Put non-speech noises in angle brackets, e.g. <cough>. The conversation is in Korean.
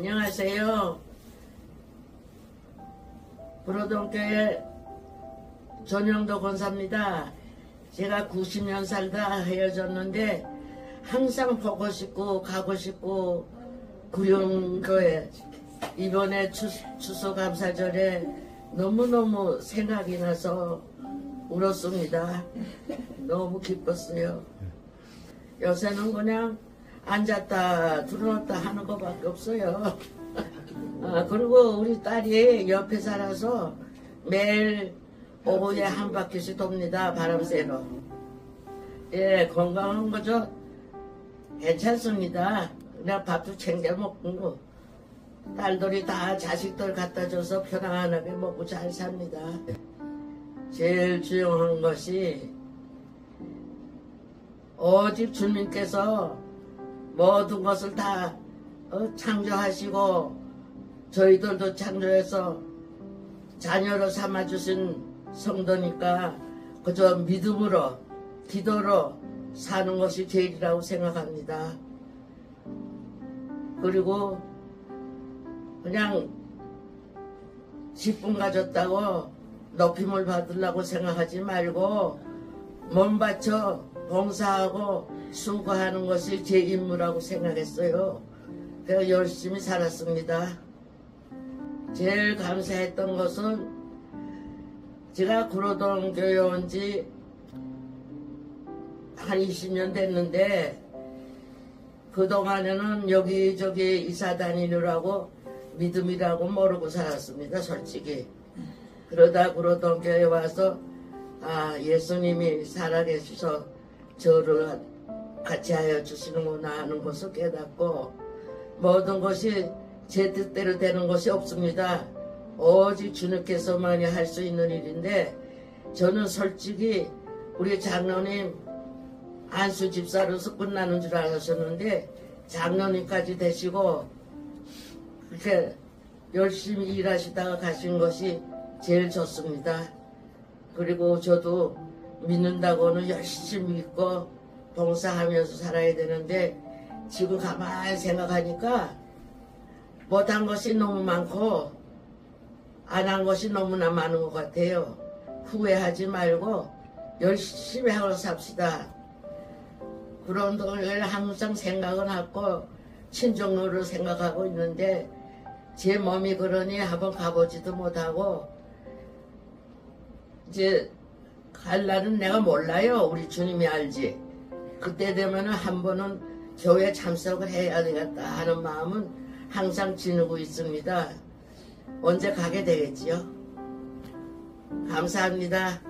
안녕하세요. 부로동교회 전영도 권사입니다. 제가 90년 살다 헤어졌는데 항상 보고 싶고 가고 싶고 거에 이번에 추, 추수감사절에 너무너무 생각이 나서 울었습니다. 너무 기뻤어요. 요새는 그냥 앉았다 들어왔다 하는 것밖에 없어요. <laughs> 아, 그리고 우리 딸이 옆에 살아서 매일 오후에 한 바퀴씩 돕니다. 바람 쐬러. 예, 건강한 거죠? 괜찮습니다. 그냥 밥도 챙겨 먹고 딸들이 다 자식들 갖다 줘서 편안하게 먹고 잘 삽니다. 제일 중요한 것이 오직 주님께서 모든 것을 다 어, 창조하시고 저희들도 창조해서 자녀로 삼아주신 성도니까 그저 믿음으로 기도로 사는 것이 제일이라고 생각합니다. 그리고 그냥 기쁨 가졌다고 높임을 받으려고 생각하지 말고 몸 바쳐 봉사하고 수고하는 것이 제 임무라고 생각했어요. 그래서 열심히 살았습니다. 제일 감사했던 것은 제가 구로동 교회 온 지 한 20년 됐는데 그동안에는 여기저기 이사 다니느라고 믿음이라고 모르고 살았습니다. 솔직히. 그러다 구로동 교회 와서 아 예수님이 살아계셔서 저를 같이 하여 주시는구나 하는 것을 깨닫고 모든 것이 제 뜻대로 되는 것이 없습니다. 오직 주님께서만이 할 수 있는 일인데 저는 솔직히 우리 장로님 안수 집사로서 끝나는 줄 알았었는데 장로님까지 되시고 그렇게 열심히 일하시다가 가신 것이 제일 좋습니다. 그리고 저도 믿는다고는 열심히 믿고 봉사하면서 살아야 되는데 지금 가만히 생각하니까 못한 것이 너무 많고 안 한 것이 너무나 많은 것 같아요. 후회하지 말고 열심히 하고 삽시다. 그런 걸 항상 생각은 하고 친정로를 생각하고 있는데 제 몸이 그러니 한번 가보지도 못하고 이제 갈 날은 내가 몰라요. 우리 주님이 알지. 그때 되면은 한 번은 교회 참석을 해야 되겠다 하는 마음은 항상 지니고 있습니다. 언제 가게 되겠지요? 감사합니다.